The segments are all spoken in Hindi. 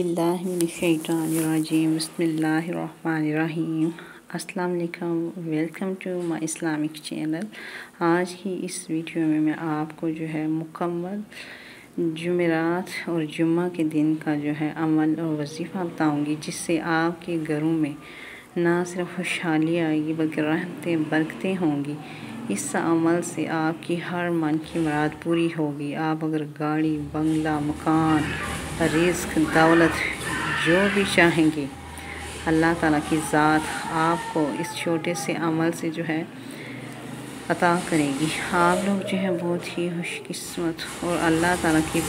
अस्सलाम वालेकुम welcome to my Islamic channel. आज की इस वीडियो में मैं आपको जो है मुकम्मल जुमेरात और जुम्मा के दिन का जो है अमल और वजीफ़ा बताऊँगी, जिससे आपके घरों में ना सिर्फ़ खुशहाली आएगी, बल्कि रहमतें बरकतें होंगी। इस अमल से आपकी हर मन की मुराद पूरी होगी। आप अगर गाड़ी, बंगला, मकान रिस्क दौलत जो भी चाहेंगे। अल्लाह ताला की ज़ात आपको इस छोटे से अमल से जो है अता करेगी। आप लोग जो है बहुत ही खुशकस्मत और अल्लाह ताला की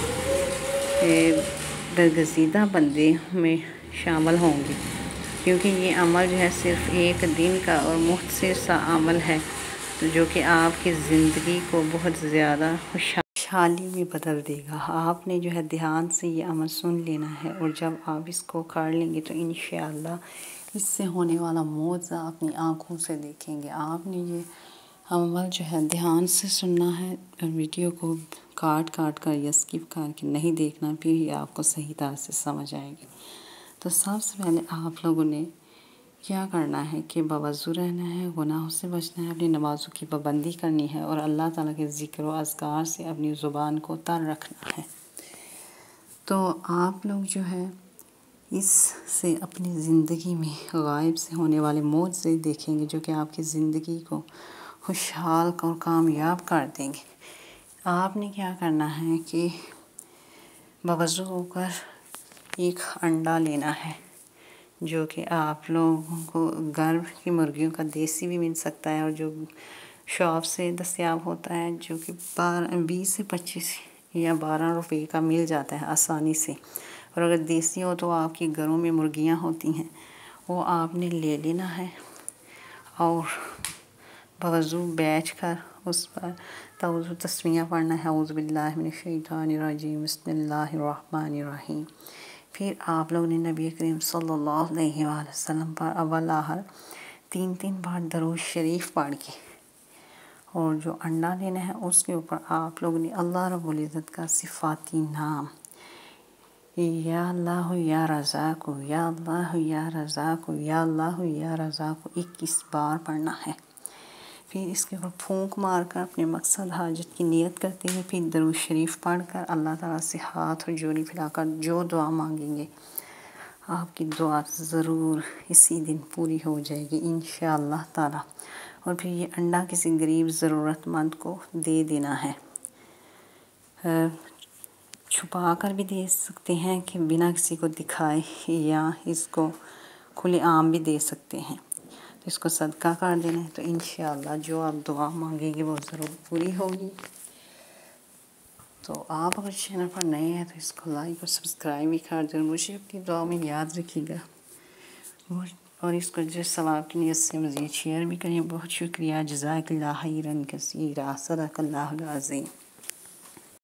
बरगजीदा बंदे में शामिल होंगे। क्योंकि ये अमल जो है सिर्फ़ एक दिन का और मुख्तर सा अमल है तो जो कि आपकी ज़िंदगी को बहुत ज़्यादा खुश खुशहाली में बदल देगा। आपने जो है ध्यान से ये अमल सुन लेना है और जब आप इसको कर लेंगे तो इन इससे होने वाला मौजा अपनी आँखों से देखेंगे। आपने ये अमल जो है ध्यान से सुनना है और वीडियो को काट काट कर या स्किप करके नहीं देखना, फिर ही आपको सही तरह से समझ आएगी। तो सबसे पहले आप लोगों ने क्या करना है? कि बावजू रहना है, गुनाहों से बचना है, अपनी नमाज़ों की पाबंदी करनी है और अल्लाह ताला के ज़िक्र व अज़कार से अपनी ज़ुबान को तर रखना है। तो आप लोग जो है, इस से अपनी ज़िंदगी में गायब से होने वाले मौत से देखेंगे, जो कि आपकी ज़िंदगी को खुशहाल और कामयाब कर देंगे। आपने क्या करना है कि बावजू होकर एक अंडा लेना है। जो कि आप लोगों को गर्भ की मुर्गियों का देसी भी मिल सकता है और जो शॉप से दस्तियाब होता है, जो कि बारह बीस से पच्चीस या बारह रुपए का मिल जाता है आसानी से। और अगर देसी हो तो आपके घरों में मुर्गियाँ होती हैं, वो आपने ले लेना है। और बावजू बैठ कर उस पर तवज़ु तस्वीर पढ़ना है। उज़बिल्लिमिनशैतानिर्रजीम बसमीम फिर आप लोग ने नबी करीम सल्लल्लाहु वसल्लम पर अव्वल आहर तीन तीन बार दरूज शरीफ पढ़ के और जो अंडा लेना है, उसके ऊपर आप लोग ने अल्लाह रब्बुल इज़्ज़त का सिफाती नाम, या या रज़ा को या या रज़ा को या या रज़ा को इक्कीस बार पढ़ना है। फिर इसके ऊपर फूंक मार कर अपने मकसद, हाजत की नियत करते हुए फिर दरुद शरीफ पढ़ कर अल्लाह ताला से हाथ और जोड़ी फैलाकर जो दुआ मांगेंगे, आपकी दुआ ज़रूर इसी दिन पूरी हो जाएगी इन ताला। और फिर ये अंडा किसी गरीब ज़रूरतमंद को दे देना है। छुपा कर भी दे सकते हैं कि बिना किसी को दिखाए या इसको खुले आम भी दे सकते हैं। तो इसको सदका कर देना है तो इन जो आप दुआ मांगेंगे वो ज़रूर पूरी होगी। तो आप अगर चैनल पर नए हैं तो इसको लाइक और सब्सक्राइब भी कर दें। मुझे अपनी दुआ में याद रखिएगा। और इसको जो सवाब की नीयत से मज़ीद शेयर भी करें। बहुत शुक्रिया। जजाकल्ला खैरन कसीरा। सदक़ल्लाहुल अज़ीम